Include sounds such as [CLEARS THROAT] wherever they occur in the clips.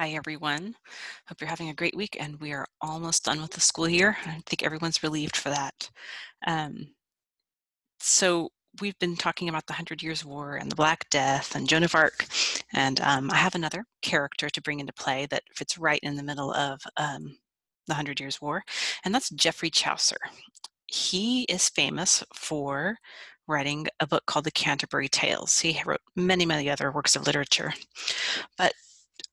Hi, everyone. Hope you're having a great week, and we are almost done with the school year. I think everyone's relieved for that. Um, so we've been talking about the Hundred Years' War and the Black Death and Joan of Arc, and um, I have another character to bring into play that fits right in the middle of um, the Hundred Years' War, and that's Geoffrey Chaucer. He is famous for writing a book called the Canterbury Tales. He wrote many, many other works of literature, but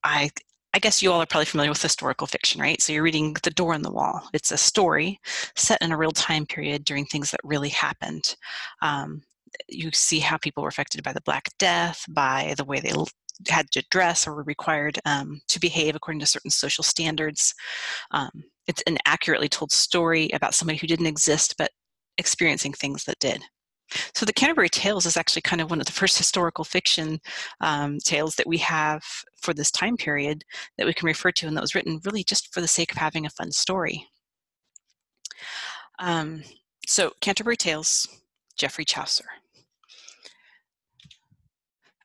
I I guess you all are probably familiar with historical fiction, right? So you're reading The Door in the Wall. It's a story set in a real time period during things that really happened. Um, you see how people were affected by the Black Death, by the way they had to dress or were required um, to behave according to certain social standards. Um, it's an accurately told story about somebody who didn't exist but experiencing things that did. So the Canterbury Tales is actually kind of one of the first historical fiction um, tales that we have for this time period that we can refer to and that was written really just for the sake of having a fun story. Um, so Canterbury Tales, Geoffrey Chaucer.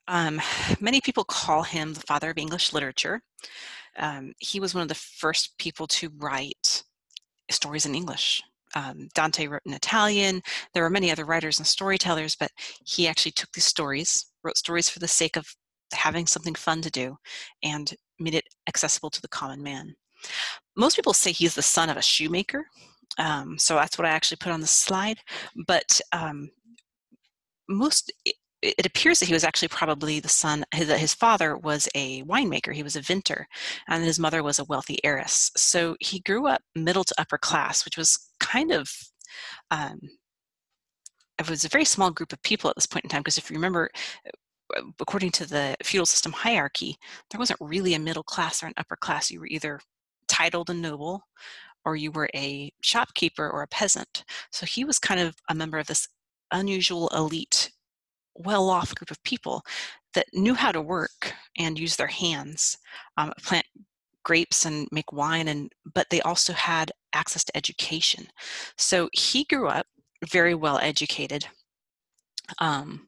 Um, many people call him the father of English literature. Um, he was one of the first people to write stories in English um, Dante wrote in Italian. There were many other writers and storytellers, but he actually took these stories, wrote stories for the sake of having something fun to do, and made it accessible to the common man. Most people say he's the son of a shoemaker, um, so that's what I actually put on the slide. But um, most it appears that he was actually probably the son his, his father was a winemaker he was a vintner and his mother was a wealthy heiress. So he grew up middle to upper class which was kind of um, it was a very small group of people at this point in time because if you remember uh, according to the feudal system hierarchy there wasn't really a middle class or an upper class. You were either titled and noble or you were a shopkeeper or a peasant. So he was kind of a member of this unusual elite well off group of people that knew how to work and use their hands, um, plant grapes and make wine, and but they also had access to education. So he grew up very well educated um,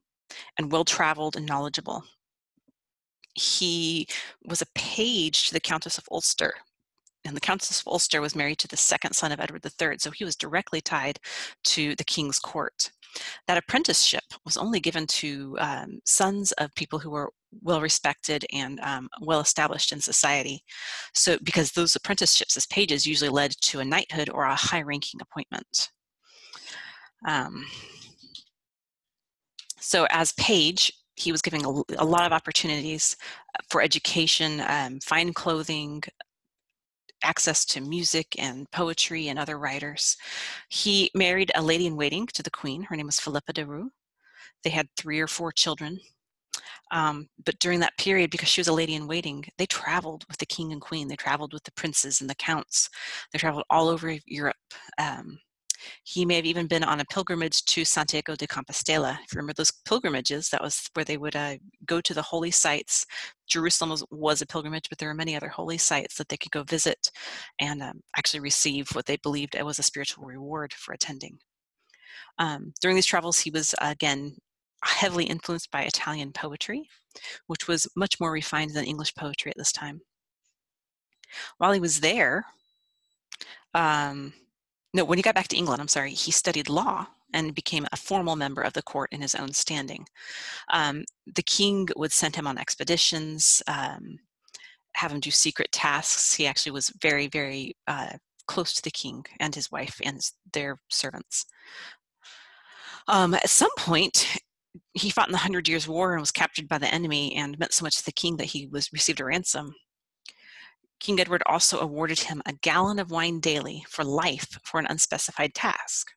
and well traveled and knowledgeable. He was a page to the Countess of Ulster, and the Countess of Ulster was married to the second son of Edward III, so he was directly tied to the king's court. That apprenticeship was only given to um, sons of people who were well respected and um, well established in society. So, because those apprenticeships as pages usually led to a knighthood or a high ranking appointment. Um, so, as page, he was giving a, a lot of opportunities uh, for education, um, fine clothing, access to music and poetry and other writers. He married a lady in waiting to the queen. Her name was Philippa de Roet. They had three or four children. Um, but during that period, because she was a lady in waiting, they traveled with the king and queen. They traveled with the princes and the counts. They traveled all over Europe. Um, he may have even been on a pilgrimage to Santiago de Compostela. If you remember those pilgrimages, that was where they would uh, go to the holy sites. Jerusalem was, was, a pilgrimage, but there were many other holy sites that they could go visit and um, actually receive what they believed it was a spiritual reward for attending. Um, during these travels, he was again heavily influenced by Italian poetry, which was much more refined than English poetry at this time. While he was there, um, no, when he got back to England, I'm sorry, he studied law and became a formal member of the court in his own standing. Um, the king would send him on expeditions, um, have him do secret tasks. He actually was very, very uh, close to the king and his wife and their servants. Um, at some point, he fought in the Hundred Years' War and was captured by the enemy and meant so much to the king that he was received a ransom. King Edward also awarded him a gallon of wine daily for life for an unspecified task.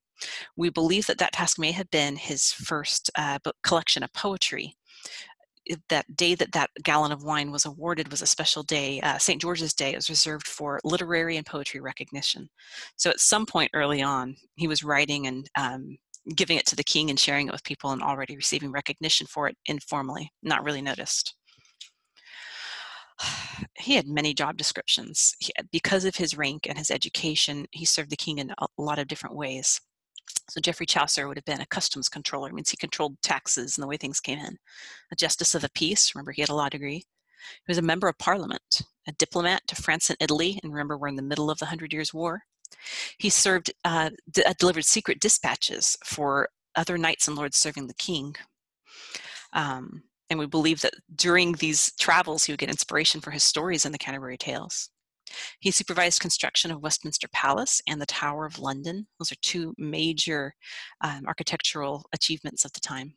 We believe that that task may have been his first uh, collection of poetry. That day that that gallon of wine was awarded was a special day, uh, St. George's Day. It was reserved for literary and poetry recognition. So at some point early on, he was writing and um, giving it to the king and sharing it with people and already receiving recognition for it informally, not really noticed [SIGHS] he had many job descriptions. He, because of his rank and his education, he served the king in a lot of different ways. So Geoffrey Chaucer would have been a customs controller, means he controlled taxes and the way things came in. A justice of the peace, remember he had a law degree. He was a member of parliament, a diplomat to France and Italy, and remember we're in the middle of the Hundred Years' War. He served, uh, d- uh, delivered secret dispatches for other knights and lords serving the king. Um, and we believe that during these travels, he would get inspiration for his stories in the Canterbury Tales. He supervised construction of Westminster Palace and the Tower of London. Those are two major um, architectural achievements of the time.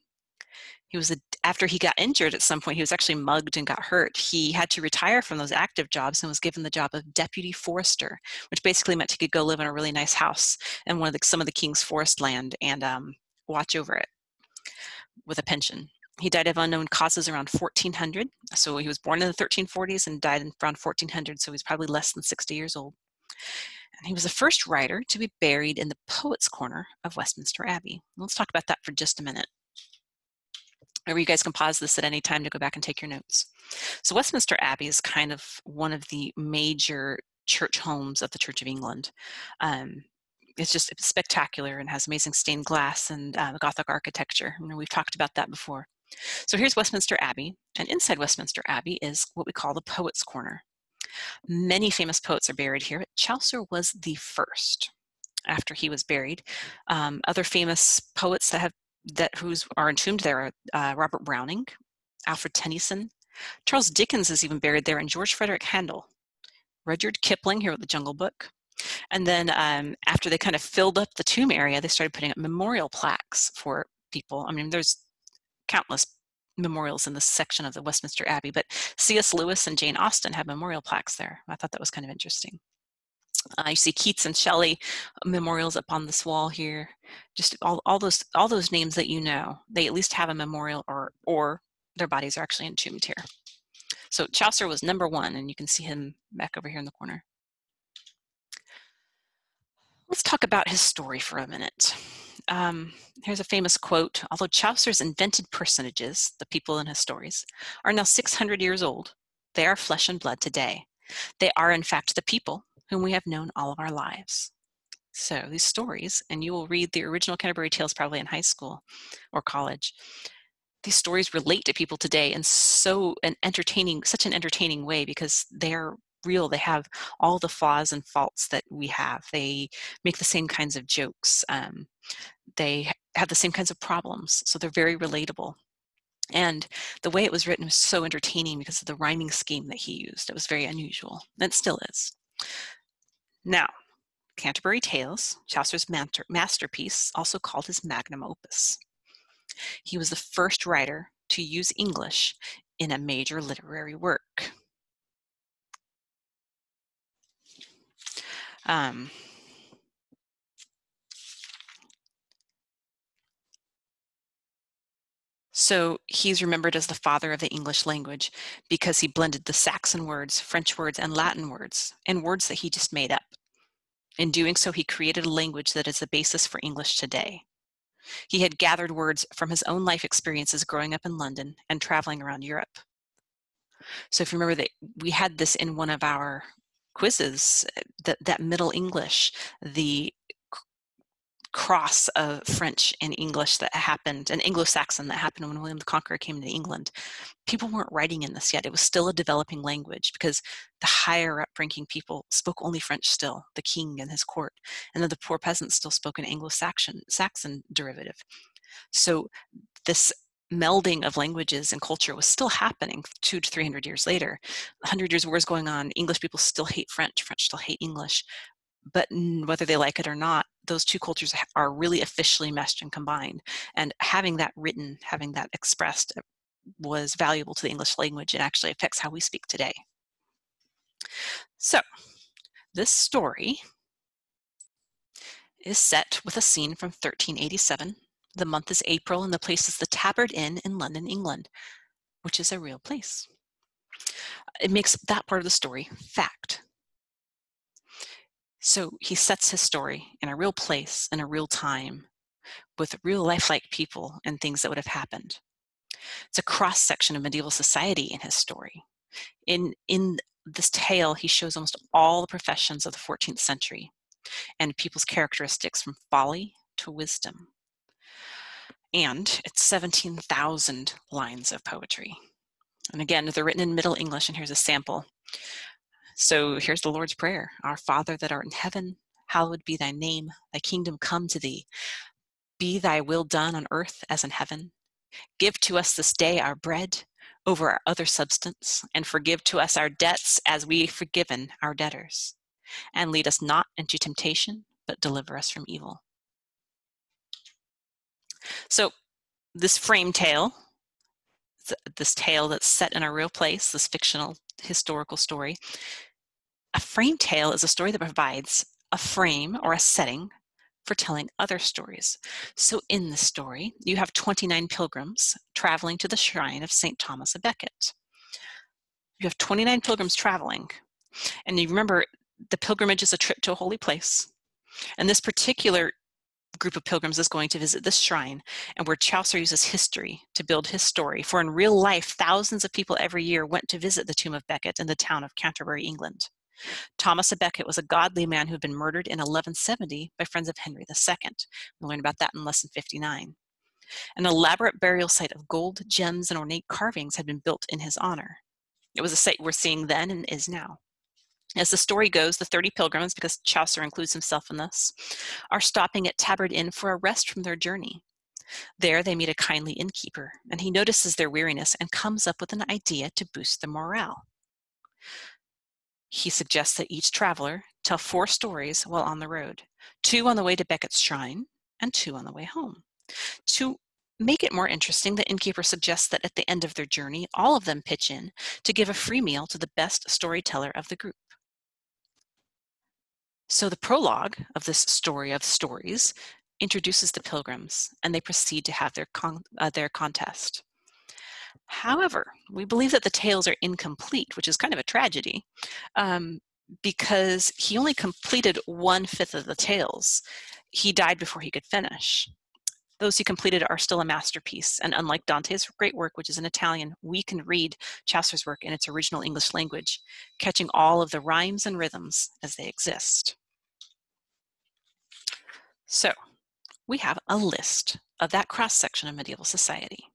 He was a, after he got injured at some point, he was actually mugged and got hurt. He had to retire from those active jobs and was given the job of deputy forester, which basically meant he could go live in a really nice house in one of the, some of the king's forest land and um, watch over it with a pension. He died of unknown causes around 1400. So he was born in the 1340s and died in around 1400. So he's probably less than 60 years old. And he was the first writer to be buried in the Poets' Corner of Westminster Abbey. Let's talk about that for just a minute. Or you guys can pause this at any time to go back and take your notes. So Westminster Abbey is kind of one of the major church homes of the Church of England. Um, it's just spectacular and has amazing stained glass and uh, Gothic architecture. I mean, we've talked about that before. So here's Westminster Abbey, and inside Westminster Abbey is what we call the Poets' Corner. Many famous poets are buried here, but Chaucer was the first after he was buried. Um, other famous poets that have that who's are entombed there are uh, Robert Browning, Alfred Tennyson, Charles Dickens is even buried there, and George Frideric Handel, Rudyard Kipling here with the Jungle Book. And then um, after they kind of filled up the tomb area, they started putting up memorial plaques for people. I mean, there's countless memorials in this section of the Westminster Abbey, but C.S. Lewis and Jane Austen have memorial plaques there. I thought that was kind of interesting. Uh, you see Keats and Shelley uh, memorials up on this wall here. Just all, all those all those names that you know, they at least have a memorial or or their bodies are actually entombed here. So Chaucer was number one, and you can see him back over here in the corner. Let's talk about his story for a minute. Um, here's a famous quote Although Chaucer's invented personages, the people in his stories, are now 600 years old, they are flesh and blood today. They are, in fact, the people whom we have known all of our lives. So these stories, and you will read the original Canterbury Tales probably in high school or college. These stories relate to people today in so an entertaining, such an entertaining way because they're real. They have all the flaws and faults that we have. They make the same kinds of jokes. Um, they have the same kinds of problems. So they're very relatable. And the way it was written was so entertaining because of the rhyming scheme that he used. It was very unusual. And it still is. Now, Canterbury Tales, Chaucer's masterpiece, also called his magnum opus. He was the first writer to use English in a major literary work. Um, so he's remembered as the father of the English language because he blended the Saxon words, French words, and Latin words, and words that he just made up. In doing so, he created a language that is the basis for English today. He had gathered words from his own life experiences growing up in London and traveling around Europe. So if you remember that we had this in one of our quizzes eh, that that middle english the cross of french and english that happened and anglo-saxon that happened when william the conqueror came to england people weren't writing in this yet. It was still a developing language because the higher up ranking people spoke only french still the king and his court and then the poor peasants still spoke an anglo-saxon saxon derivative. So this melding of languages and culture was still happening two to 300 years later. 100 years war is going on. English people still hate French. French still hate English. But whether they like it or not, those two cultures are really officially meshed and combined. And having that written, having that expressed uh, was valuable to the English language and actually affects how we speak today. So, this story is set with a scene from 1387 the month is April and the place is the Tabard Inn in London, England, which is a real place. It makes that part of the story fact. So he sets his story in a real place, in a real time, with real lifelike people and things that would have happened. It's a cross section of medieval society in his story. In, in this tale, he shows almost all the professions of the 14th century and people's characteristics from folly to wisdom and it's 17,000 lines of poetry. And again, they're written in Middle English, and here's a sample. So here's the Lord's Prayer Our Father that art in heaven, hallowed be thy name, thy kingdom come to thee. Be thy will done on earth as in heaven. Give to us this day our bread over our other substance, and forgive to us our debts as we've forgiven our debtors. And lead us not into temptation, but deliver us from evil. So, this frame tale, this tale that's set in a real place, this fictional historical story, a frame tale is a story that provides a frame or a setting for telling other stories. So in the story, you have 29 pilgrims traveling to the shrine of St. Thomas of Becket. You have 29 pilgrims traveling. And you remember the pilgrimage is a trip to a holy place. And this particular group of pilgrims is going to visit this shrine and where Chaucer uses history to build his story. For in real life, thousands of people every year went to visit the tomb of Becket in the town of Canterbury, England. Thomas a Becket was a godly man who had been murdered in 1170 by friends of Henry II. We'll learn about that in lesson 59. An elaborate burial site of gold, gems, and ornate carvings had been built in his honor. It was a site we're seeing then and is now. As the story goes, the 30 pilgrims, because Chaucer includes himself in this, are stopping at Tabard Inn for a rest from their journey. There they meet a kindly innkeeper, and he notices their weariness and comes up with an idea to boost the morale. He suggests that each traveler tell four stories while on the road, two on the way to Becket's shrine and two on the way home. To make it more interesting, the innkeeper suggests that at the end of their journey, all of them pitch in to give a free meal to the best storyteller of the group. So the prologue of this story of stories introduces the pilgrims, and they proceed to have their, con- uh, their contest. However, we believe that the tales are incomplete, which is kind of a tragedy, um, because he only completed one fifth of the tales. He died before he could finish. Those he completed are still a masterpiece, and unlike Dante's great work, which is in Italian, we can read Chaucer's work in its original English language, catching all of the rhymes and rhythms as they exist. So, we have a list of that cross section of medieval society.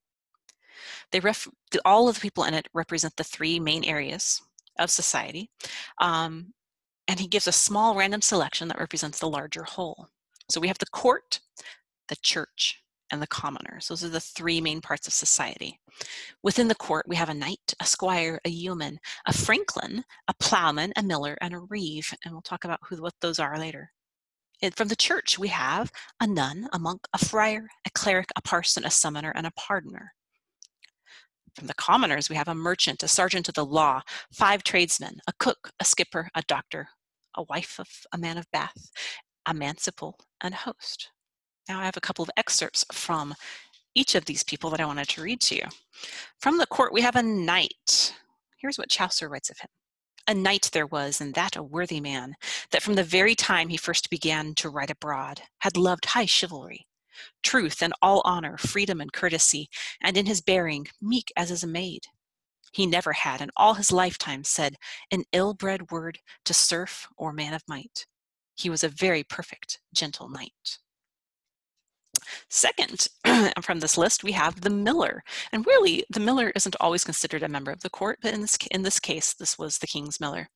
They ref- all of the people in it represent the three main areas of society. Um, and he gives a small random selection that represents the larger whole. So we have the court, the church, and the commoners. Those are the three main parts of society. Within the court, we have a knight, a squire, a yeoman, a franklin, a plowman, a miller, and a reeve. And we'll talk about who, what those are later. From the church, we have a nun, a monk, a friar, a cleric, a parson, a summoner, and a pardoner. From the commoners, we have a merchant, a sergeant of the law, five tradesmen, a cook, a skipper, a doctor, a wife of a man of Bath, a manciple, and a host. Now I have a couple of excerpts from each of these people that I wanted to read to you. From the court, we have a knight. Here's what Chaucer writes of him. A knight there was, and that a worthy man, that from the very time he first began to ride abroad, had loved high chivalry, truth and all honor, freedom and courtesy, and in his bearing, meek as is a maid. He never had in all his lifetime said an ill bred word to serf or man of might. He was a very perfect, gentle knight. Second, [CLEARS THROAT] from this list, we have the miller. And really, the miller isn't always considered a member of the court, but in this, in this case, this was the king's miller.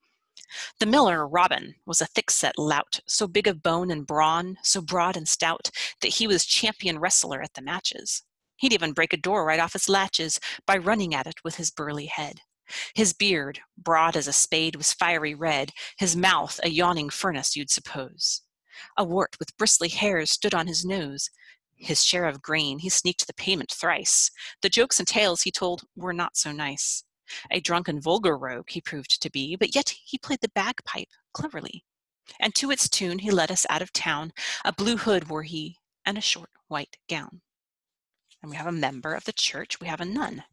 The miller, Robin, was a thick-set lout, so big of bone and brawn, so broad and stout, that he was champion wrestler at the matches. He'd even break a door right off its latches by running at it with his burly head. His beard, broad as a spade, was fiery red, his mouth a yawning furnace, you'd suppose. A wart with bristly hairs stood on his nose. His share of grain he sneaked the payment thrice. The jokes and tales he told were not so nice. A drunken, vulgar rogue he proved to be, but yet he played the bagpipe cleverly. And to its tune he led us out of town. A blue hood wore he, and a short white gown. And we have a member of the church, we have a nun.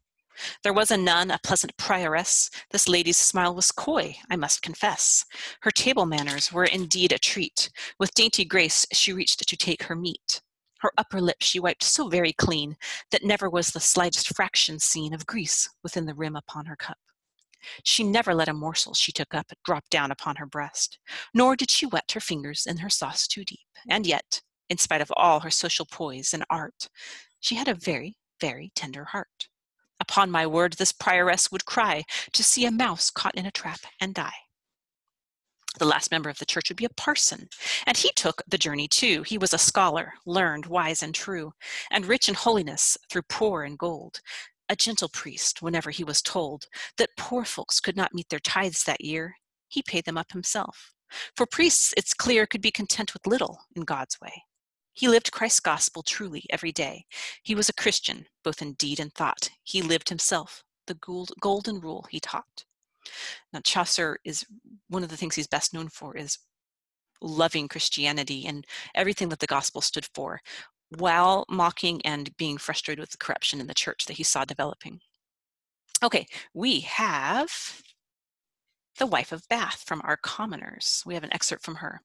There was a nun, a pleasant prioress. This lady's smile was coy, I must confess. Her table manners were indeed a treat. With dainty grace she reached to take her meat. Her upper lip she wiped so very clean that never was the slightest fraction seen of grease within the rim upon her cup. She never let a morsel she took up drop down upon her breast, nor did she wet her fingers in her sauce too deep. And yet, in spite of all her social poise and art, she had a very, very tender heart. Upon my word, this prioress would cry to see a mouse caught in a trap and die. The last member of the church would be a parson, and he took the journey too. He was a scholar, learned, wise, and true, and rich in holiness through poor and gold. A gentle priest, whenever he was told that poor folks could not meet their tithes that year, he paid them up himself. For priests, it's clear, could be content with little in God's way. He lived Christ's gospel truly every day. He was a Christian, both in deed and thought. He lived himself, the golden rule he taught. Now, Chaucer is one of the things he's best known for is loving Christianity and everything that the gospel stood for, while mocking and being frustrated with the corruption in the church that he saw developing. Okay, we have the wife of Bath from our commoners. We have an excerpt from her.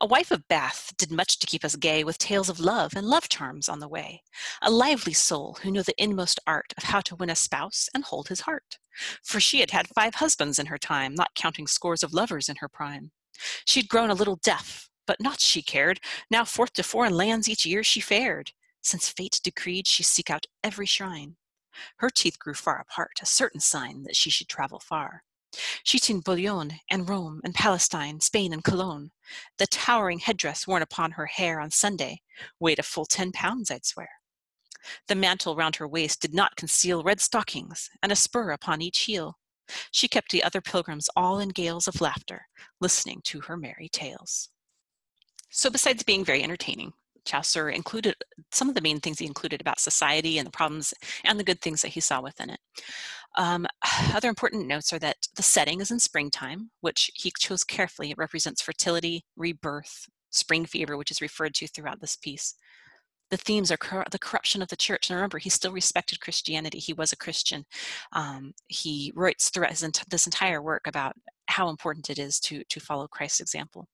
A wife of Bath did much to keep us gay with tales of love and love charms on the way. A lively soul who knew the inmost art of how to win a spouse and hold his heart. For she had had five husbands in her time, not counting scores of lovers in her prime. She'd grown a little deaf, but not she cared. Now forth to foreign lands each year she fared. Since fate decreed she seek out every shrine. Her teeth grew far apart, a certain sign that she should travel far. She'd seen Boulogne and Rome and Palestine, Spain and Cologne. The towering headdress worn upon her hair on Sunday weighed a full ten pounds, I'd swear. The mantle round her waist did not conceal red stockings and a spur upon each heel. She kept the other pilgrims all in gales of laughter, listening to her merry tales. So, besides being very entertaining, Chaucer included some of the main things he included about society and the problems and the good things that he saw within it. Um, [SIGHS] other important notes are that the setting is in springtime, which he chose carefully. It represents fertility, rebirth, spring fever, which is referred to throughout this piece. The themes are cor- the corruption of the church. And remember, he still respected Christianity. He was a Christian. Um, he writes throughout ent- this entire work about how important it is to, to follow Christ's example.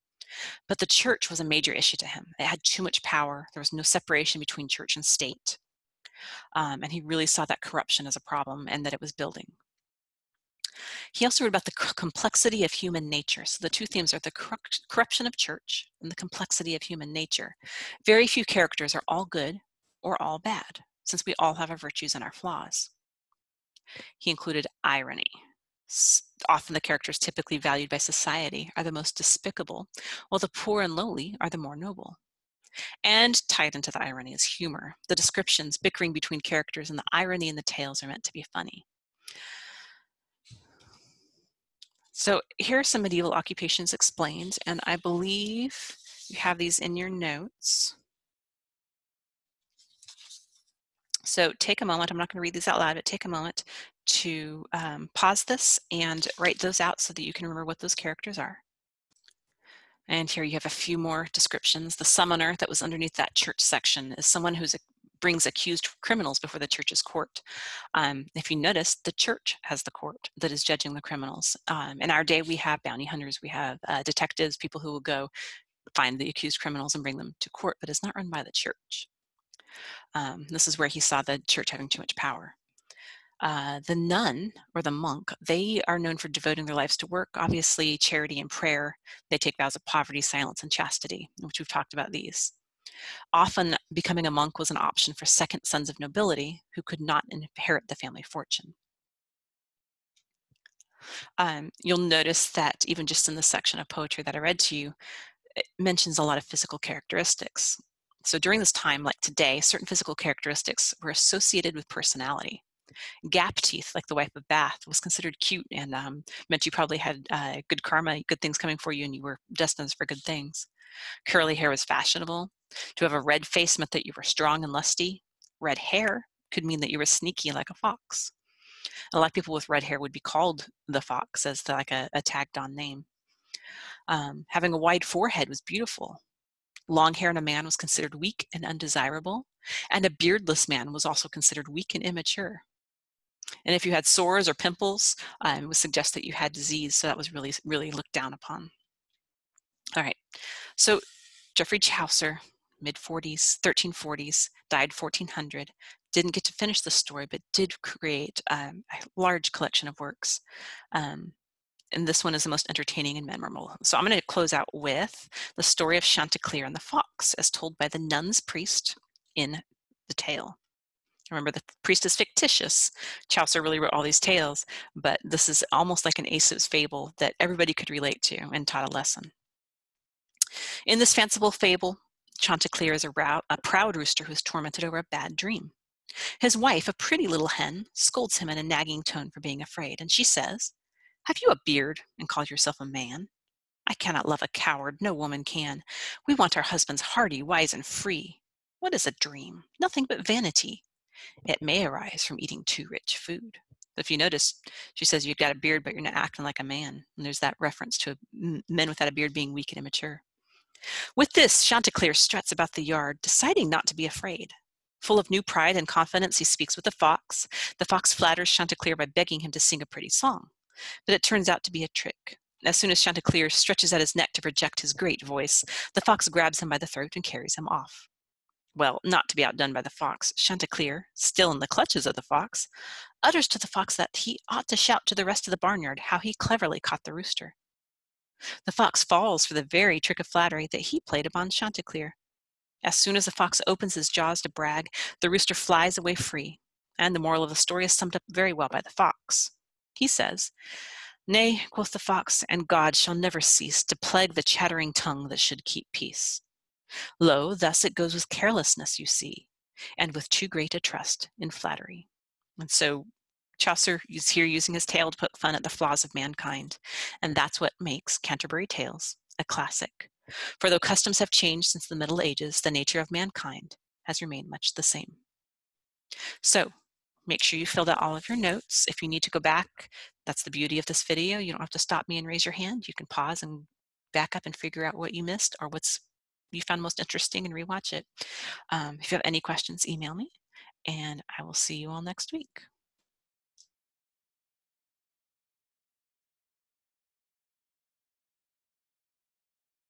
But the church was a major issue to him. It had too much power. There was no separation between church and state. Um, and he really saw that corruption as a problem and that it was building. He also wrote about the complexity of human nature. So the two themes are the corruption of church and the complexity of human nature. Very few characters are all good or all bad, since we all have our virtues and our flaws. He included irony. Often the characters typically valued by society are the most despicable, while the poor and lowly are the more noble. And tied into the irony is humor. The descriptions bickering between characters and the irony in the tales are meant to be funny. So here are some medieval occupations explained, and I believe you have these in your notes. So take a moment, I'm not going to read these out loud, but take a moment to um, pause this and write those out so that you can remember what those characters are. And here you have a few more descriptions. The summoner that was underneath that church section is someone who brings accused criminals before the church's court. Um, if you notice, the church has the court that is judging the criminals. Um, in our day, we have bounty hunters, we have uh, detectives, people who will go find the accused criminals and bring them to court, but it's not run by the church. Um, this is where he saw the church having too much power. Uh, the nun or the monk, they are known for devoting their lives to work, obviously, charity and prayer. They take vows of poverty, silence, and chastity, which we've talked about these. Often, becoming a monk was an option for second sons of nobility who could not inherit the family fortune. Um, you'll notice that even just in the section of poetry that I read to you, it mentions a lot of physical characteristics. So during this time, like today, certain physical characteristics were associated with personality. Gap teeth, like the wife of Bath, was considered cute and um, meant you probably had uh, good karma, good things coming for you, and you were destined for good things. Curly hair was fashionable. To have a red face meant that you were strong and lusty. Red hair could mean that you were sneaky like a fox. A lot of people with red hair would be called the fox as like a, a, tagged on name. Um, having a wide forehead was beautiful. Long hair in a man was considered weak and undesirable, and a beardless man was also considered weak and immature. And if you had sores or pimples, um, it would suggest that you had disease, so that was really, really looked down upon. All right, so Geoffrey Chaucer, mid 40s, 1340s, died 1400. Didn't get to finish the story, but did create um, a large collection of works. Um, and this one is the most entertaining and memorable. So I'm going to close out with the story of Chanticleer and the fox, as told by the nun's priest in the tale. Remember, the priest is fictitious. Chaucer really wrote all these tales, but this is almost like an Aesop's fable that everybody could relate to and taught a lesson. In this fanciful fable, Chanticleer is a, a proud rooster who's tormented over a bad dream. His wife, a pretty little hen, scolds him in a nagging tone for being afraid, and she says, Have you a beard and call yourself a man? I cannot love a coward, no woman can. We want our husbands hearty, wise, and free. What is a dream? Nothing but vanity. It may arise from eating too rich food. If you notice, she says you've got a beard, but you're not acting like a man. And there's that reference to men without a beard being weak and immature. With this, Chanticleer struts about the yard, deciding not to be afraid. Full of new pride and confidence, he speaks with the fox. The fox flatters Chanticleer by begging him to sing a pretty song. But it turns out to be a trick. As soon as Chanticleer stretches out his neck to project his great voice, the fox grabs him by the throat and carries him off. Well, not to be outdone by the fox, Chanticleer, still in the clutches of the fox, utters to the fox that he ought to shout to the rest of the barnyard how he cleverly caught the rooster. The fox falls for the very trick of flattery that he played upon Chanticleer. As soon as the fox opens his jaws to brag, the rooster flies away free, and the moral of the story is summed up very well by the fox. He says, Nay, quoth the fox, and God shall never cease to plague the chattering tongue that should keep peace. Lo, thus it goes with carelessness, you see, and with too great a trust in flattery. And so Chaucer is here using his tale to poke fun at the flaws of mankind, and that's what makes Canterbury Tales a classic. For though customs have changed since the Middle Ages, the nature of mankind has remained much the same. So, make sure you filled out all of your notes. If you need to go back, that's the beauty of this video. You don't have to stop me and raise your hand. You can pause and back up and figure out what you missed or what's you found most interesting and rewatch it. Um, if you have any questions, email me, and I will see you all next week.